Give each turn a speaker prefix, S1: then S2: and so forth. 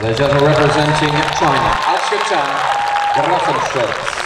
S1: The gentleman representing China, Ashita Grafenschutz.